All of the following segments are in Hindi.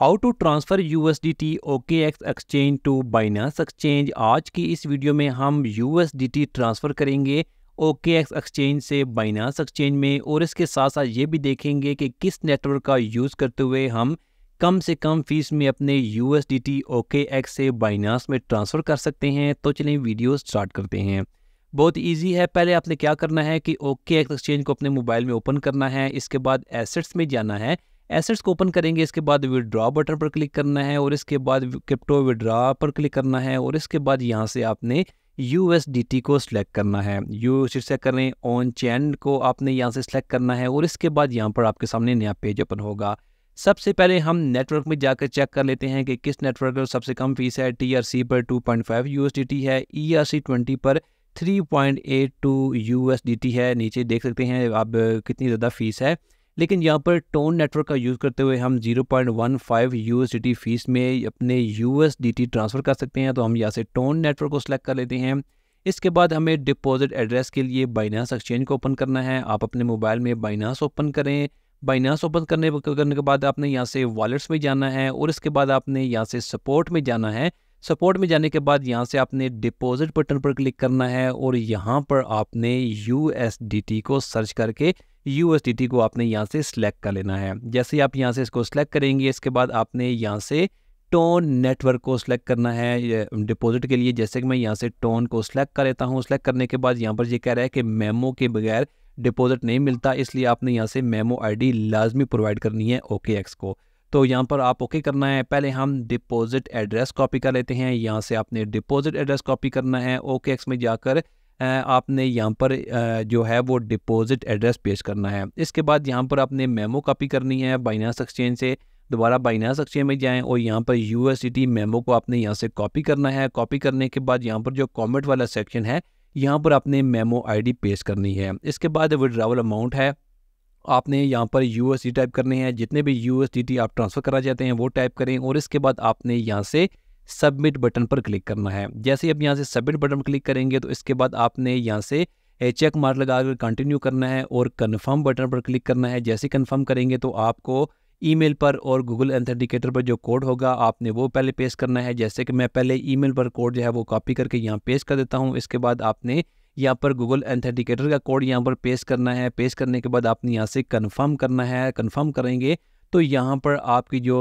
How to transfer U S D T OK X exchange to Binance exchange आज की इस वीडियो में हम U S D T transfer करेंगे ओके एक्स एक्सचेंज से बाइनास एक्सचेंज में, और इसके साथ साथ ये भी देखेंगे कि किस नेटवर्क का यूज़ करते हुए हम कम से कम फ़ीस में अपने U S D T OK X से बाइनास में ट्रांसफ़र कर सकते हैं। तो चलिए वीडियो स्टार्ट करते हैं। बहुत ईजी है। पहले आपने क्या करना है कि ओके एक्स एक्सचेंज को अपने मोबाइल में ओपन करना है। इसके बाद एसेट्स में जाना है। एसेट्स को ओपन करेंगे, इसके बाद विड्रॉ बटन पर क्लिक करना है और इसके बाद क्रिप्टो विड्रॉ पर क्लिक करना है और इसके बाद यहाँ से आपने यू को सिलेक्ट करना है। यू शीर्षक करें ऑन चैन को आपने यहाँ से सिलेक्ट करना है और इसके बाद यहाँ पर आपके सामने नया पेज ओपन होगा। सबसे पहले हम नेटवर्क में जाकर चेक कर लेते हैं कि किस नेटवर्क पर सबसे कम फ़ीस है। टीआरसी पर 2.5 यूएसडीटी है ई सी ट्वेंटी पर 3.82 यूएसडीटी है। नीचे देख सकते हैं, अब कितनी ज़्यादा फ़ीस है। लेकिन यहाँ पर टोन नेटवर्क का यूज़ करते हुए हम 0.15 यूएसडीटी फ़ीस में अपने यूएसडीटी ट्रांसफ़र कर सकते हैं तो हम यहाँ से टोन नेटवर्क को सिलेक्ट कर लेते हैं। इसके बाद हमें डिपॉजिट एड्रेस के लिए बाइनास एक्सचेंज को ओपन करना है। आप अपने मोबाइल में बाइनास ओपन करें। बाइनास ओपन करने करने के बाद आपने यहाँ से वॉलेट्स में जाना है और इसके बाद आपने यहाँ से सपोर्ट में जाना है। सपोर्ट में जाने के बाद यहाँ से आपने डिपॉजिट बटन पर क्लिक करना है और यहाँ पर आपने यूएसडीटी को सर्च करके यू को आपने यहाँ से सिलेक्ट कर लेना है। जैसे आप यहाँ से इसको सिलेक्ट करेंगे, इसके बाद आपने यहाँ से टोन नेटवर्क को सिलेक्ट करना है डिपॉजिट के लिए। जैसे कि मैं यहाँ से टोन को सिलेक्ट कर लेता हूँ सिलेक्ट करने के बाद यहाँ पर ये कह रहा है कि मेमो के बगैर डिपॉजिट नहीं मिलता, इसलिए आपने यहाँ से मेमो आईडी लाजमी प्रोवाइड करनी है ओके एक्स को। तो यहाँ पर आप ओके करना है। पहले हम डिपॉजिट एड्रेस कॉपी कर लेते हैं। यहाँ से आपने डिपॉजिट एड्रेस कॉपी करना है। ओके एक्स में जाकर आपने यहाँ पर जो है वो डिपॉजिट एड्रेस पेश करना है। इसके बाद यहाँ पर आपने मेमो कॉपी करनी है बाइनास एक्सचेंज से। दोबारा बाइनास एक्सचेंज में जाएँ और यहाँ पर यू मेमो को आपने यहाँ से कॉपी करना है। कॉपी करने के बाद यहाँ पर जो कॉमेंट वाला सेक्शन है, यहाँ पर आपने मेमो आईडी पेश करनी है। इसके बाद विड्रावल अमाउंट है। आपने यहाँ पर यू टाइप करने हैं। जितने भी यू आप ट्रांसफ़र करा जाते हैं वो टाइप करें और इसके बाद आपने यहाँ से सबमिट बटन पर क्लिक करना है। जैसे ही आप यहाँ से सबमिट बटन पर क्लिक करेंगे तो इसके बाद आपने यहाँ से चेक मार्क लगा कर कंटिन्यू करना है और कन्फर्म बटन पर क्लिक करना है। जैसे कन्फर्म करेंगे तो आपको ईमेल पर और गूगल एंथेंटिकेटर पर जो कोड होगा, आपने वो पहले पेश करना है। जैसे कि मैं पहले ईमेल पर कोड जो है, वो कॉपी करके यहाँ पेश कर देता हूँ। इसके बाद आपने यहाँ पर गूगल एंथेंटिकेटर का कोड यहाँ पर पेश करना है। पेश करने के बाद आपने यहाँ से कन्फर्म करना है। कन्फर्म करेंगे तो यहाँ पर आपकी जो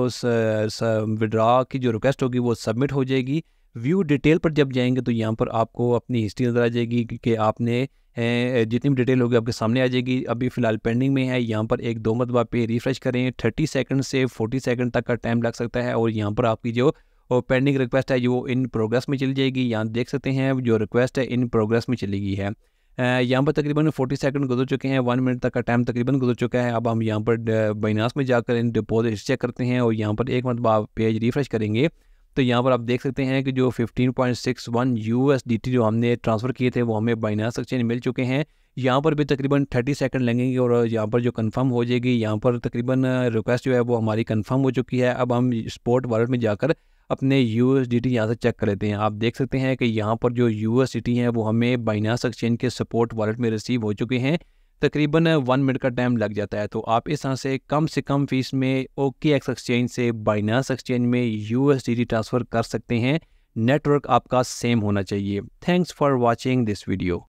विड्रा की जो रिक्वेस्ट होगी वो सबमिट हो जाएगी। व्यू डिटेल पर जब जाएँगे तो यहाँ पर आपको अपनी हिस्ट्री नज़र आ जाएगी कि आपने जितनी भी डिटेल होगी आपके सामने आ जाएगी। अभी फ़िलहाल पेंडिंग में है, यहाँ पर एक दो मरतबा पे रिफ़्रेश करें। थर्टी सेकंड से फोर्टी सेकंड तक का टाइम लग सकता है और यहाँ पर आपकी जो पेंडिंग रिक्वेस्ट है जो इन प्रोग्रेस में चली जाएगी। यहाँ देख सकते हैं, जो रिक्वेस्ट है इन प्रोग्रेस में चली गई है। यहाँ पर तकरीबन 40 सेकंड गुजर चुके हैं वन मिनट तक का टाइम तकरीबन गुजर चुका है। अब हम यहाँ पर बाइनास में जाकर इन डिपॉजिट चेक करते हैं और यहाँ पर एक मतलब आप पेज रिफ्रेश करेंगे। तो यहाँ पर आप देख सकते हैं कि जो 15.61 यूएसडीटी जो हमने ट्रांसफ़र किए थे, वो हमें बाइनास एक्सचेंज मिल चुके हैं। यहाँ पर भी तकरीबन 30 सेकंड लगेंगे और यहाँ पर जो कंफर्म हो जाएगी, यहाँ पर तकरीबन रिक्वेस्ट जो है वो हमारी कंफर्म हो चुकी है। अब हम स्पोर्ट वॉलेट में जाकर अपने यू एस यहाँ से चेक कर लेते हैं। आप देख सकते हैं कि यहाँ पर जो यू एस हैं, वो हमें बाइनास एक्सचेंज के सपोर्ट वॉलेट में रिसीव हो चुके हैं। तकरीबन वन मिनट का टाइम लग जाता है। तो आप इस तरह से कम से कम फ़ीस में ओके एक्स एक्सचेंज से बाइनास एक्सचेंज में यू एस ट्रांसफ़र कर सकते हैं। नेटवर्क आपका सेम होना चाहिए। Thanks for watching this video